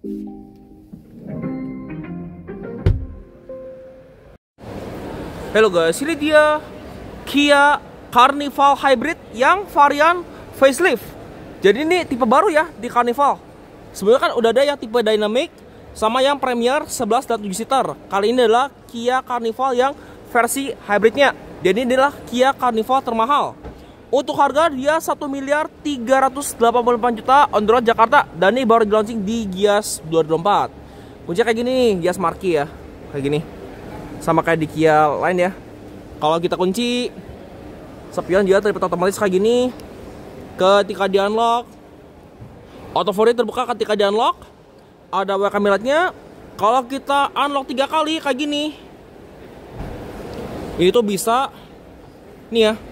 Halo guys, ini dia Kia Carnival Hybrid yang varian facelift. Jadi ini tipe baru ya di Carnival. Sebenarnya kan udah ada yang tipe Dynamic sama yang Premier 11 dan 7 seater. Kali ini adalah Kia Carnival yang versi hybridnya. Jadi ini adalah Kia Carnival termahal. Untuk harga dia 1 miliar 384 juta on the road Jakarta dan ini baru di launching di Gias 2024. Kuncinya kayak gini nih, Gias Marquee ya. Kayak gini. Sama kayak di Kia lain ya. Kalau kita kunci spion dia terlipat otomatis kayak gini. Ketika di unlock auto terbuka ketika di unlock ada welcome light-nya. Kalau kita unlock tiga kali kayak gini, itu bisa nih ya.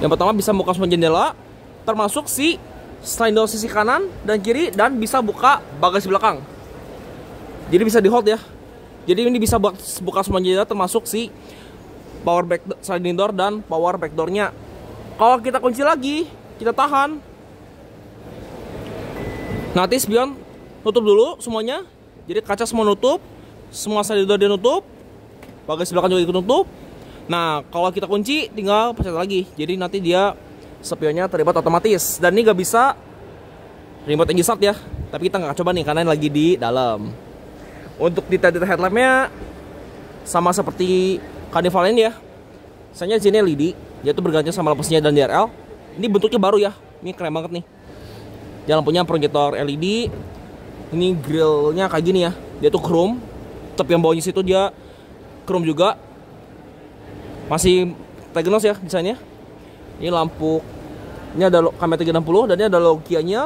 Yang pertama bisa buka semua jendela, termasuk si door sisi kanan dan kiri dan bisa buka bagasi belakang. Jadi bisa di hold ya. Jadi ini bisa buka semua jendela termasuk si power back sliding door dan power back doornya. Kalau kita kunci lagi, kita tahan. Nanti spion tutup dulu semuanya. Jadi kaca semua nutup, semua sliding door dia nutup, bagasi belakang juga ikut nutup. Nah, kalau kita kunci tinggal pencet lagi. Jadi nanti dia spionnya terlibat otomatis. Dan ini gak bisa remote engine start ya. Tapi kita nggak coba nih karena lagi di dalam. Untuk detail-detail headlampnya sama seperti Carnival ini ya. Misalnya sini LED, dia tuh berganti sama lampunya dan DRL. Ini bentuknya baru ya. Ini keren banget nih. Dia lampunya proyektor LED. Ini grillnya kayak gini ya. Dia tuh chrome. Tapi yang bawahnya situ dia chrome juga masih Tegenos ya desainnya? Ini lampu ini ada kamera 360 dan ini ada logianya.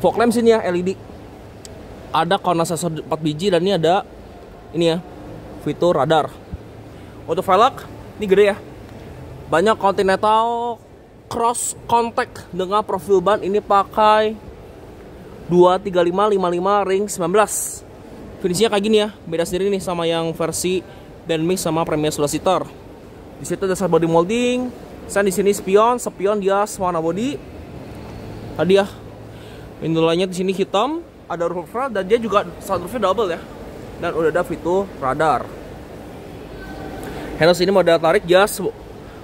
Fog lamp sini ya LED ada kondensator 4 biji dan ini ada ini ya fitur radar. Untuk velg ini gede ya. Banyak continental cross contact dengan profil ban. Ini pakai 23555 ring 19 finishnya kayak gini ya beda sendiri nih sama yang versi dan mix sama Premier Solar Seater. Di situ ada body molding. Saya di sini spion, spion dia warna body. Tadi ya. Window lainnya di sini hitam, ada roof rail dan dia juga sunroofnya double ya. Dan udah ada fitur radar. Handle sini model tarik jas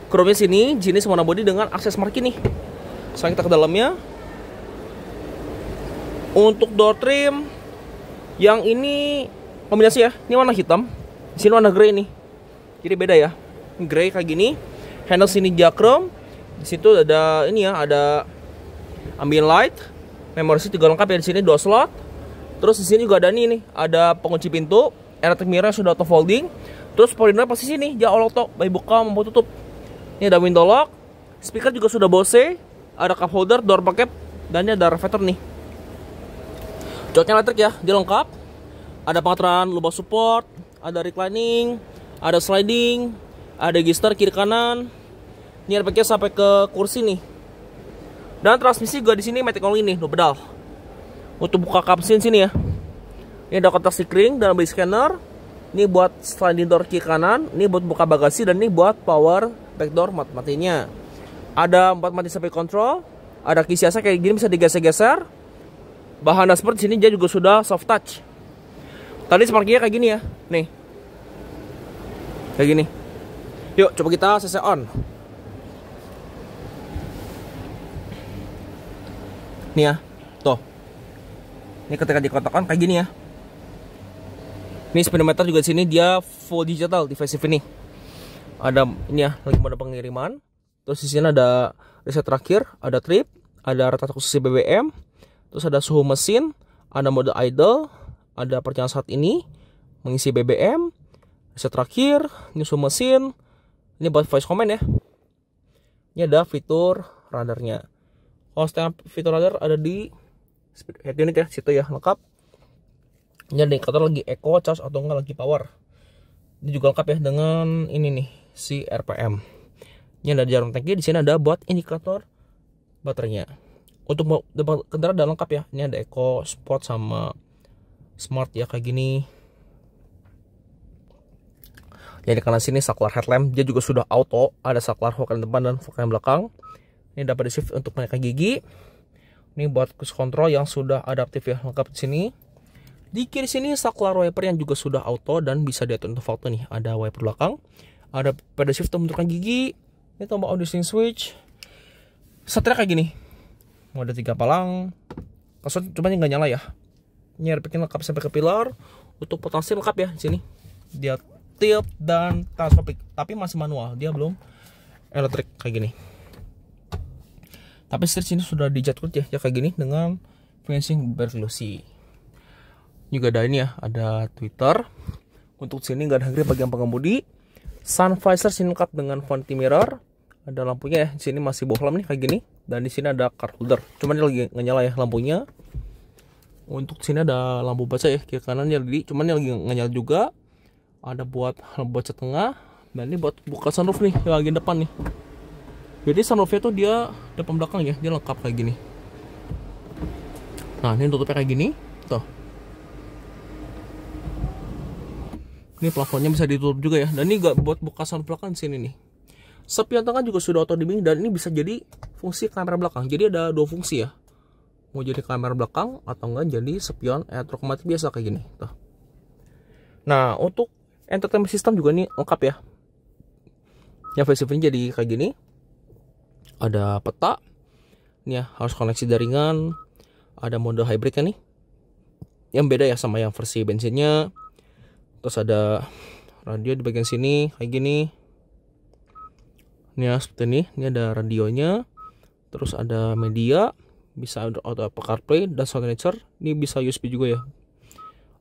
chrome sini jenis warna body dengan akses marquee nih. Sekarang kita ke dalamnya. Untuk door trim yang ini kombinasi ya. Ini warna hitam, sini warna grey nih. Jadi beda ya. Grey kayak gini. Handle sini jakrom. Di situ ada ini ya, ada ambient light. Memory seat juga lengkap ya di sini dua slot. Terus di sini juga ada nih nih, ada pengunci pintu, electric mirror sudah auto folding. Terus power pasti sini, dia all auto, baik buka maupun tutup. Ini ada window lock. Speaker juga sudah Bose, ada cup holder, door pocket, dan ini ada reflector nih. Joknya elektrik ya, dia lengkap. Ada pengaturan lubang support, ada reclining, ada sliding, ada gister kiri kanan. Ini RPK sampai ke kursi nih. Dan transmisi juga di sini only nih, dua pedal. Untuk buka kap mesin sini ya. Ini ada kotak steering dan body scanner. Ini buat sliding door kiri kanan, ini buat buka bagasi dan ini buat power back door mat matinya. Ada empat mati sampai control, ada kisiasa kayak gini bisa digeser-geser. Bahan dashboard sini dia juga sudah soft touch. Tadi sparknya kayak gini ya. Nih. Kayak gini. Yuk, coba kita CC on. Nih ya. Tuh. Ini ketika di kotak on kayak gini ya. Ini speedometer juga di sini dia full digital device ini. Ada ini ya, lagi mode pengiriman. Terus di sini ada reset terakhir, ada trip, ada rata khusus BBM, terus ada suhu mesin, ada mode idle, ada perjalanan saat ini, mengisi BBM, reset terakhir, suhu mesin, ini buat voice comment ya. Ini ada fitur radarnya. Kalau setiap fitur radar ada di head unit ya, situ ya lengkap. Ini ada indikator lagi eco, charge atau enggak lagi power. Ini juga lengkap ya dengan ini nih si RPM. Ini ada jarum tangki, di sini ada buat indikator baterainya. Untuk kendaraan udah lengkap ya. Ini ada eco, sport sama smart ya kayak gini. Ya di kanan sini saklar headlamp dia juga sudah auto, ada saklar fog depan dan fog belakang. Ini dapat di shift untuk menaikkan gigi. Ini buat cruise control yang sudah adaptif ya, lengkap di sini. Di kiri sini saklar wiper yang juga sudah auto dan bisa diatur untuk foto nih. Ada wiper belakang, ada pedal shift untuk menentukan gigi, ini tombol audio switch. Setirnya kayak gini. Mode tiga palang. Kasut cuma nggak nyala ya. Bikin lengkap sampai ke pilar. Untuk potensi lengkap ya di sini. Dia tilt dan teleskopik, tapi masih manual. Dia belum elektrik kayak gini. Tapi setir sini sudah dijatuh ya, ya kayak gini dengan finishing berglossy. Juga ada ini ya ada Twitter. Untuk sini nggak ada grip bagian pengemudi. Sun visor sini lengkap dengan vanity mirror. Ada lampunya ya di sini masih bohlam nih kayak gini. Dan di sini ada card holder. Cuman ini lagi nyala ya lampunya untuk sini ada lampu baca ya kiri kanan LED cuman ini lagi nyala juga ada buat lampu baca tengah. Dan ini buat buka sunroof nih yang bagian depan nih. Jadi sunroofnya tuh dia depan belakang ya dia lengkap kayak gini. Nah ini tutupnya kayak gini tuh. Ini plafonnya bisa ditutup juga ya. Dan ini gak buat buka sunroof belakang sini nih. Spion tengah juga sudah auto dimming dan ini bisa jadi fungsi kamera belakang. Jadi ada dua fungsi ya mau jadi kamera belakang atau enggak jadi spion elektromatik biasa kayak gini tuh. Nah untuk entertainment system juga nih lengkap ya. Yang versi jadi kayak gini. Ada peta ini ya harus koneksi jaringan ada mode hybrid kan nih. Yang beda ya sama yang versi bensinnya. Terus ada radio di bagian sini kayak gini. Ini ya seperti ini ini ada radionya. Terus ada media bisa auto CarPlay dan signature. Ini bisa USB juga ya.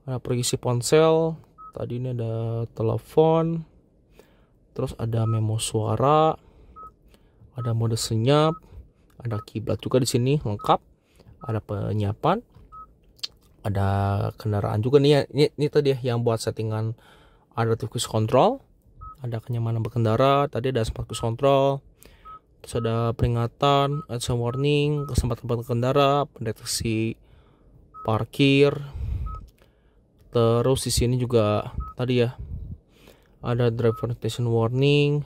Ada proyeksi ponsel. Tadi ini ada telepon. Terus ada memo suara. Ada mode senyap. Ada kiblat juga di sini lengkap. Ada penyiapan. Ada kendaraan juga. Nih ini, ini tadi ya yang buat settingan adaptive cruise control ada kenyamanan berkendara. Tadi ada smart cruise control terus ada peringatan ada warning kesempatan berkendara pendeteksi parkir. Terus di sini juga tadi ya ada driver station warning.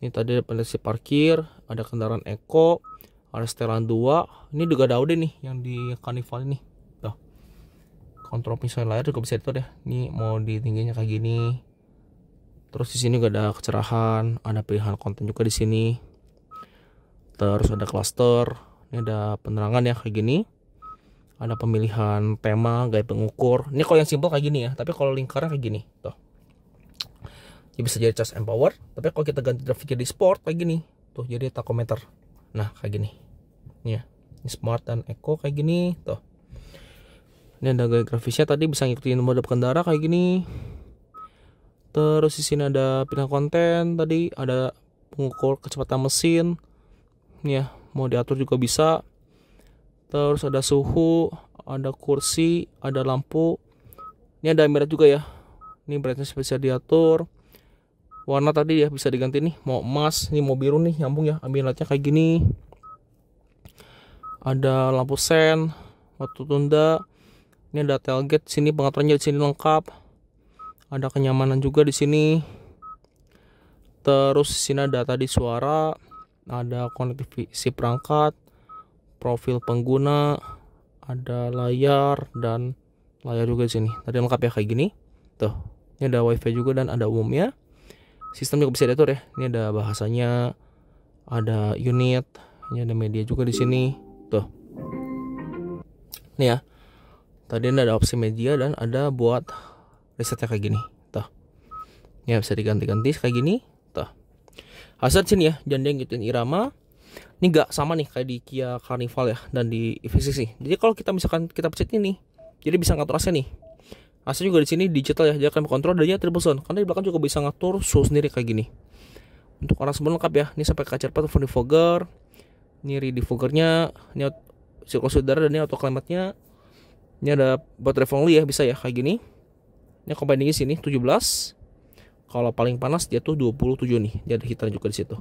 Ini tadi ada pendeteksi parkir ada kendaraan Eko ada setelan 2 ini juga ada nih yang di Carnival ini. Tuh kontrol pisau layar juga bisa itu deh ini mau di tingginya kayak gini. Terus di sini juga ada kecerahan ada pilihan konten juga di sini terus ada cluster ini ada penerangan ya kayak gini. Ada pemilihan tema gaya pengukur. Ini kalau yang simple kayak gini ya tapi kalau lingkaran kayak gini tuh. Ya bisa jadi charge and power tapi kalau kita ganti grafik jadi sport kayak gini. Tuh jadi takometer nah kayak gini. Ini ya ini smart dan eco kayak gini tuh. Ini ada gaya grafisnya tadi bisa ngikutin mode pengendara kayak gini. Terus di sini ada pilihan konten tadi ada pengukur kecepatan mesin ya mau diatur juga bisa. Terus ada suhu ada kursi ada lampu. Ini ada merah juga ya. Ini brightness bisa diatur. Warna tadi ya bisa diganti nih. Mau emas ini mau biru nih nyambung ya. Ambil kayak gini. Ada lampu sen waktu tunda. Ini ada tailgate sini pengaturannya di sini lengkap. Ada kenyamanan juga di sini. Terus di sini ada tadi suara ada konektivisi perangkat profil pengguna ada layar dan layar juga di sini. Tadi lengkap ya kayak gini. Tuh ini ada wifi juga dan ada umumnya. Sistem juga bisa diatur ya? Ini ada bahasanya ada unit ini ada media juga di sini. Tuh. Ini ya. Tadi ada opsi media dan ada buat resetnya kayak gini. Tuh. Ya bisa diganti-ganti kayak gini hasil sini ya jangan dia ngikutin irama ini gak sama nih kayak di Kia Carnival ya dan di EV6 jadi kalau kita misalkan kita pencet ini jadi bisa ngatur AC nih AC juga di sini digital ya, dia akan kontrol dia triple zone. Karena di belakang juga bisa ngatur suhu sendiri kayak gini. Untuk orang sebelum lengkap ya, ini sampai kaca depan telepon defogger, ini defoggernya, ini sirkulasi udara dan ini auto climate-nya. Ini ada buat only ya, bisa ya kayak gini. Ini combine sini 17. Kalau paling panas dia tuh 27 nih, dia ada hitam juga di situ.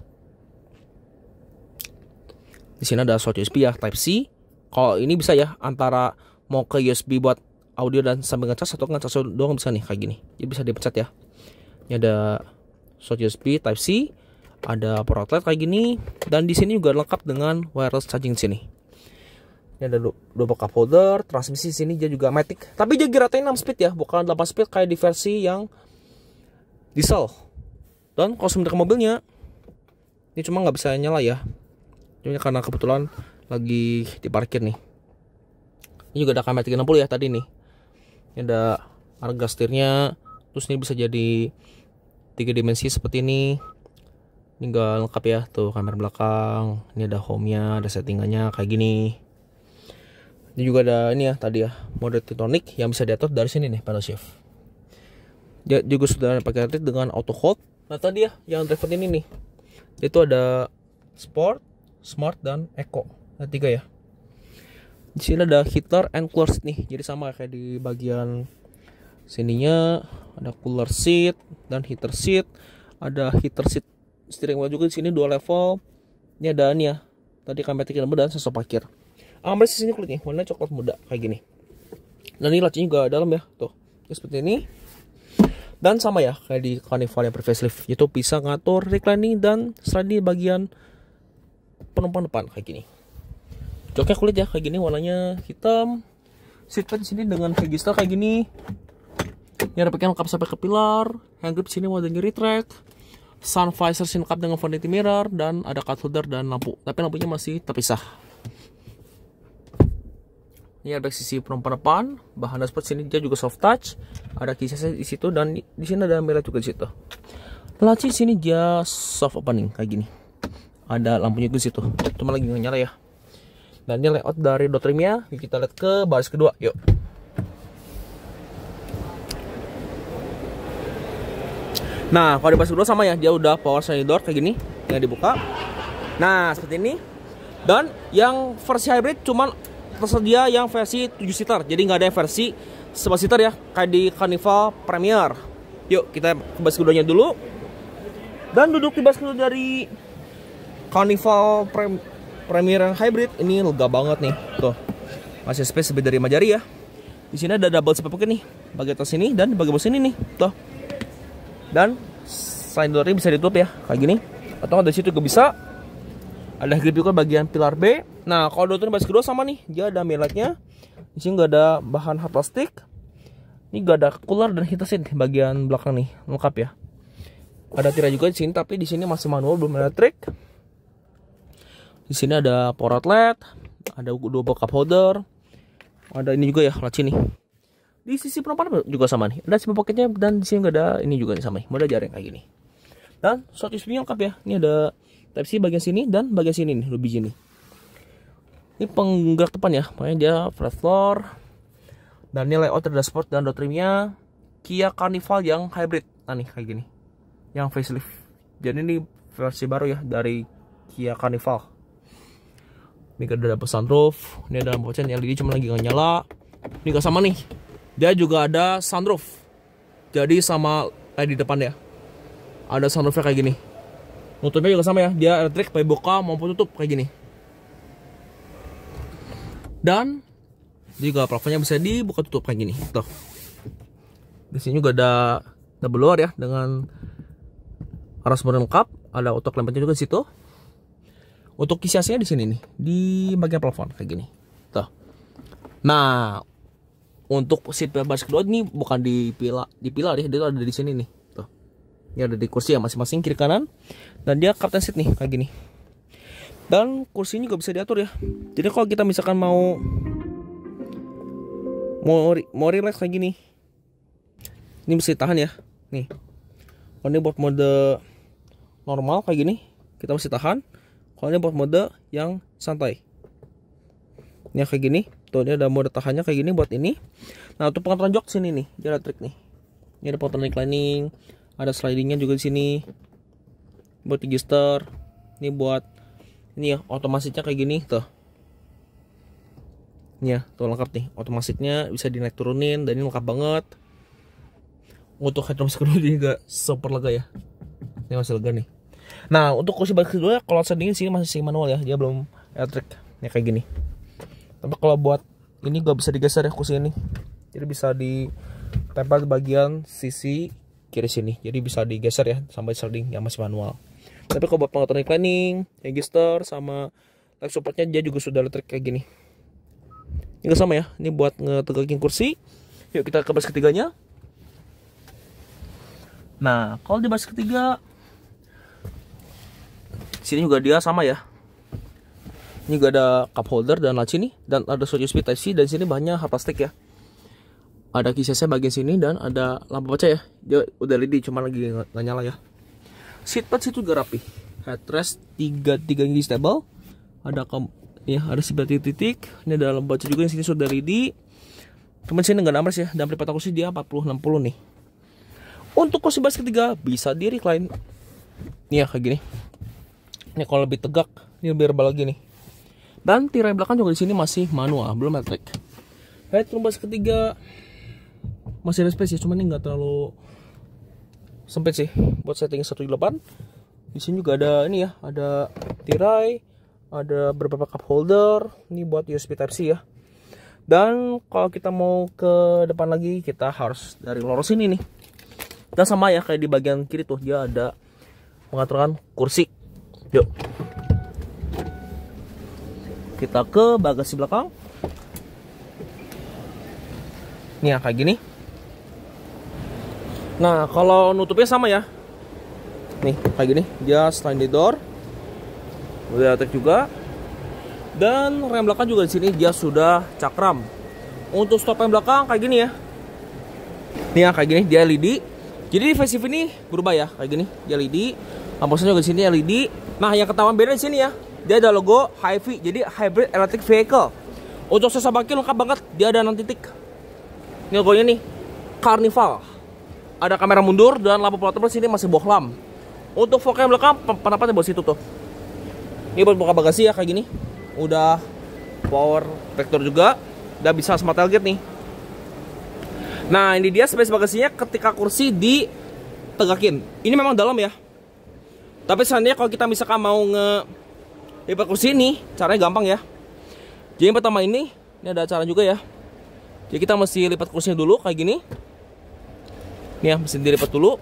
Di sini ada slot USB ya, Type C. Kalau ini bisa ya antara mau ke USB buat audio dan sambil ngecas atau ngecas doang bisa nih kayak gini jadi bisa dipecat ya ini ada short USB Type C ada port outlet kayak gini dan di sini juga lengkap dengan wireless charging sini Ini ada double cup holder, transmisi sini dia juga matic. Tapi dia gearnya 6 speed ya, bukan 8 speed kayak di versi yang diesel. Dan kalau sebenarnya mobilnya ini cuma nggak bisa nyala ya. Cuma karena kebetulan lagi diparkir nih. Ini juga ada kamera 360 ya tadi nih. Ini ada harga setirnya. Terus ini bisa jadi tiga dimensi seperti ini. Ini enggak lengkap ya tuh kamera belakang. Ini ada home-nya, ada settingannya kayak gini. Ini juga ada ini ya tadi ya mode Titanic yang bisa diatur dari sini nih pedal shift. Dia juga sudah pakai retrit dengan auto hold. Nah tadi ya yang driver ini nih. Itu ada sport, smart dan eco. Ada tiga ya. Di sini ada heater and cooler seat nih. Jadi sama kayak di bagian sininya ada cooler seat dan heater seat. Ada heater seat steering wheel juga di sini dua level. Ini ada nih ya. Tadi kamera tiga dan sensor parkir. Ambil sini kulitnya warna coklat muda kayak gini. Dan ini latchnya juga dalam ya, tuh. Ya, seperti ini. Dan sama ya kayak di Carnival yang facelift, itu bisa ngatur reclining dan sliding bagian penumpang depan kayak gini. Joknya kulit ya kayak gini warnanya hitam. Seatbelt di sini dengan register kayak gini. Ini ada pakaian lengkap sampai ke pilar. Hand grip sini modenya retract. Sun visor sini dengan vanity mirror dan ada cut holder dan lampu. Tapi lampunya masih terpisah. Ini ada sisi penumpang depan, bahan dashboard sini dia juga soft touch, ada kisah di situ dan di, sini ada merah juga di situ. Laci sini dia soft opening kayak gini. Ada lampunya di situ. Cuma lagi nggak nyala ya. Dan ini layout dari dot trimnya. Kita lihat ke baris kedua. Yuk. Nah, kalau di baris kedua sama ya, dia udah power sliding door kayak gini, yang dibuka. Nah, seperti ini. Dan yang versi hybrid cuman tersedia yang versi 7 seater. Jadi nggak ada versi 11 seater ya kayak di Carnival Premier. Yuk kita ke bas keduanya dulu. Dan duduk di bas kedua dari Carnival Prem Premier yang hybrid. Ini lega banget nih. Tuh masih space lebih dari majari ya. Di sini ada double seat nih bagian atas sini dan bagian bawah sini nih. Tuh. Dan selain bisa ditutup ya kayak gini. Atau dari situ juga bisa ada grip juga bagian pilar B Nah, kalau Dotun base kedua sama nih, dia ada miliknya. Di sini nggak ada bahan hard plastik. Ini nggak ada cooler dan heater seat bagian belakang nih, lengkap ya. Ada tirai juga di sini, tapi di sini masih manual belum elektrik. Di sini ada power outlet, ada double cup holder, ada ini juga ya laci nih. Di sisi penumpang juga sama nih, ada sisi pocketnya dan di sini nggak ada ini juga nih sama nih, mode jaring kayak gini. Dan short USB lengkap ya, ini ada Type C bagian sini dan bagian sini nih, lebih gini. Ini penggerak depan ya makanya dia flat floor. Dan ini layout dashboard dan door trimnya Kia Carnival yang hybrid. Nah nih kayak gini. Yang facelift. Jadi ini versi baru ya dari Kia Carnival. Ini ada double sunroof ini ada lampu LED cuma lagi nggak nyala. Ini gak sama nih. Dia juga ada sunroof. Jadi sama kayak di depan ya. Ada sunroofnya kayak gini nutupnya juga sama ya. Dia elektrik pakai buka maupun tutup kayak gini. Dan juga plafonnya bisa dibuka tutup kayak gini. Tuh. Di sini juga ada double door ya dengan sumber lengkap ada auto klempetnya juga di situ. Untuk kisi AC nya di sini nih di bagian plafon kayak gini. Tuh. Nah untuk seat bebas kedua ini bukan di pilar di pilar ya dia ada di sini nih ini ada di kursi ya masing-masing kiri kanan. Dan dia captain seat nih kayak gini. Dan kursinya juga bisa diatur ya. Jadi kalau kita misalkan mau mau mau relax kayak gini ini bisa ditahan ya. Nih. Kalau ini buat mode normal kayak gini kita mesti tahan. Kalau ini buat mode yang santai. Ini kayak gini. Tuh ini ada mode tahannya kayak gini buat ini. Nah untuk pengaturan jok sini nih. Dia ada trik nih. Ini ada pengaturan reclining ada slidingnya juga di sini. Buat register. Ini buat ini ya otomatisnya kayak gini tuh. Ini ya tuh lengkap nih. Otomatisnya bisa dinaik turunin dan ini lengkap banget. Untuk headroom screw juga super lega ya. Ini masih lega nih. Nah untuk kursi balik kedua kalau sedingin sini masih manual ya. Dia belum elektrik ya kayak gini. Tapi kalau buat ini gak bisa digeser ya kursi ini jadi bisa ditempel di bagian sisi kiri sini jadi bisa digeser ya sampai sliding yang masih manual tapi kalau buat pengaturan planning register sama life supportnya dia juga sudah elektrik kayak gini Ini sama ya. Ini buat ngetegakin kursi. Yuk kita ke baris ketiganya. Nah, kalau di baris ketiga sini juga dia sama ya. Ini juga ada cup holder dan laci nih dan ada switch USB Type C dan sini banyak plastik ya. Ada kisahnya bagian sini dan ada lampu baca ya. Dia udah LED cuma lagi nggak nyala ya. Seat pad situ juga rapi. Headrest 3 3 inch stable. Ada kam ya ada sebelah titik. Ini ada lampu baca juga yang sini sudah LED. Cuman sini nggak nambah ya. Dan pelipatan kursi dia 40 60 nih. Untuk kursi baris ketiga bisa di recline. Nih ya kayak gini. Ini kalau lebih tegak, ini lebih rebal lagi nih. Dan tirai belakang juga di sini masih manual, belum elektrik. Headroom baris ketiga masih ada space ya, cuman ini nggak terlalu sempit sih buat setting 1.8. Di sini juga ada ini ya, ada tirai, ada beberapa cup holder, ini buat USB Type C ya. Dan kalau kita mau ke depan lagi, kita harus dari lorong sini nih. Dan sama ya kayak di bagian kiri tuh dia ada mengaturkan kursi. Yuk. Kita ke bagasi belakang. Nih ya kayak gini. Nah, kalau nutupnya sama ya. Nih, kayak gini. Dia sliding door. Udah elektrik juga. Dan rem belakang juga di sini dia sudah cakram. Untuk stop rem belakang kayak gini ya. Nih ya kayak gini, dia LED. Jadi di ini berubah ya, kayak gini. Dia LED. Lampu juga di sini LED. Nah, yang ketahuan beda di sini ya. Dia ada logo HiFi, jadi Hybrid Electric Vehicle. Untuk sisa baki lengkap banget, dia ada 6 titik. Ini logonya nih, Carnival. Ada kamera mundur dan lampu portable sini masih bohlam. Untuk fog yang belakang, penapatnya di bawah situ tuh. Ini buat buka bagasi ya kayak gini. Udah power vector juga, udah bisa smart tailgate nih. Nah, ini dia space bagasinya ketika kursi ditegakin. Ini memang dalam ya. Tapi seandainya kalau kita misalkan mau nge lipat kursi ini, caranya gampang ya. Jadi yang pertama ini, ini ada cara juga ya. Jadi kita mesti lipat kursinya dulu kayak gini. Nih ya, mesti dilipat dulu.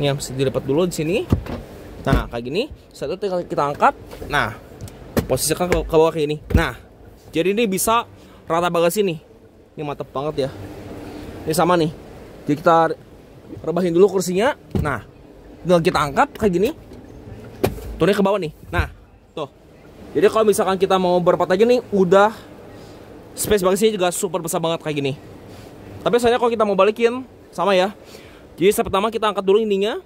Nih ya, mesti dilipat dulu di sini. Nah, kayak gini. Itu tinggal kita angkat. Nah, posisikan ke, ke bawah kayak ini. Nah, jadi ini bisa rata bagasi nih. Ini mantep banget ya. Ini sama nih. Jadi kita rebahin dulu kursinya. Nah, tinggal kita angkat kayak gini. Turunnya ke bawah nih. Nah, tuh. Jadi kalau misalkan kita mau berempat aja nih, udah space bagasinya juga super besar banget kayak gini. Tapi saya kalau kita mau balikin sama ya. Jadi step pertama kita angkat dulu ininya.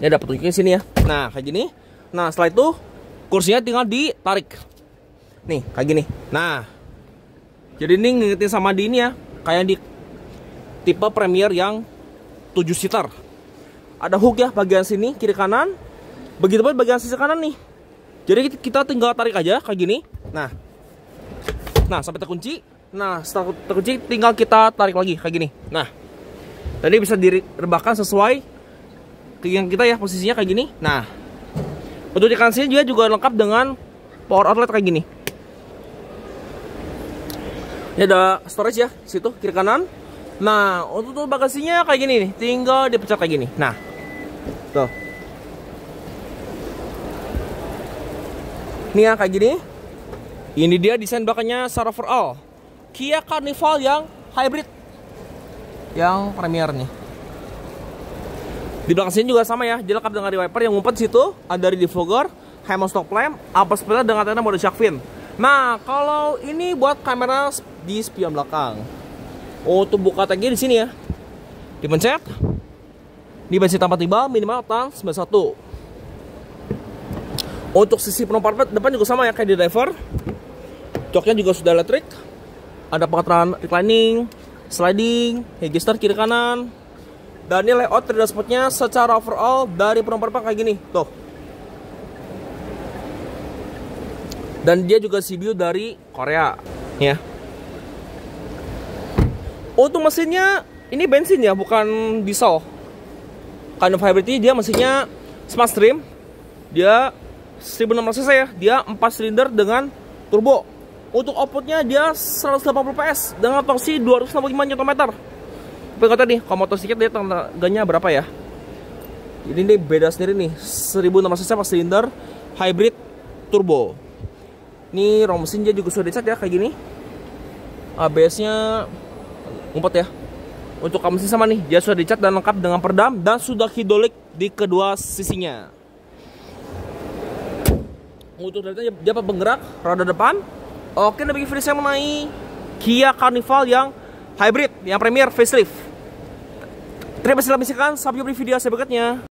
Ini ada petunjuknya sini ya. Nah, kayak gini. Nah, setelah itu kursinya tinggal ditarik. Nih, kayak gini. Nah, jadi ini ngingetin sama di ini ya, kayak di tipe Premier yang 7 seater. Ada hook ya bagian sini kiri kanan. Begitu pun bagian sisi kanan nih. Jadi kita tinggal tarik aja kayak gini. Nah. Nah, sampai terkunci. Nah, setelah terkunci tinggal kita tarik lagi kayak gini. Nah. Tadi bisa direbahkan sesuai yang kita ya posisinya kayak gini. Nah. Untuk di juga juga lengkap dengan power outlet kayak gini. Ini ada storage ya, situ kiri kanan. Nah, untuk bagasinya kayak gini nih, tinggal dipecat kayak gini. Nah, tuh. Ini ya kayak gini. Ini dia desain belakangnya secara overall. Kia Carnival yang hybrid. Yang premier nih. Di belakang sini juga sama ya, jadi lengkap dengan wiper yang ngumpet situ, ada di defogger, Hamon stock lamp, apa spoiler dengan antena mode shark fin. Nah, kalau ini buat kamera di spion belakang. Untuk buka tagnya di sini ya. Dipencet. Di bensin tanpa tiba minimal tan 91. Untuk sisi penumpang depan juga sama ya kayak di driver. Joknya juga sudah elektrik. Ada pengaturan reclining, sliding, register kiri kanan. Dan ini layout 3D spotnya secara overall dari penumpang kayak gini. Tuh. Dan dia juga CBU dari Korea. Ya. Untuk mesinnya ini bensin ya, bukan diesel. Kind of hybrid dia mesinnya smart stream. Dia 1600 cc ya, dia 4 silinder dengan turbo. Untuk outputnya dia 180 PS dengan torsi 265 Nm. Tapi kata nih, kalau motor sedikit dia tenaganya berapa ya? Ini nih beda sendiri nih, 1600 cc 4 silinder hybrid turbo. Ini rom mesin dia juga sudah dicat ya kayak gini. ABS-nya ngumpet ya. Untuk kap mesin sama nih, dia sudah dicat dan lengkap dengan peredam dan sudah hidrolik di kedua sisinya. Untuk dia, dia penggerak roda depan. Oke, dan bagi saya mengenai Kia Carnival yang hybrid, yang premier facelift. Terima kasih telah menyaksikan. Sampai jumpa di video saya berikutnya.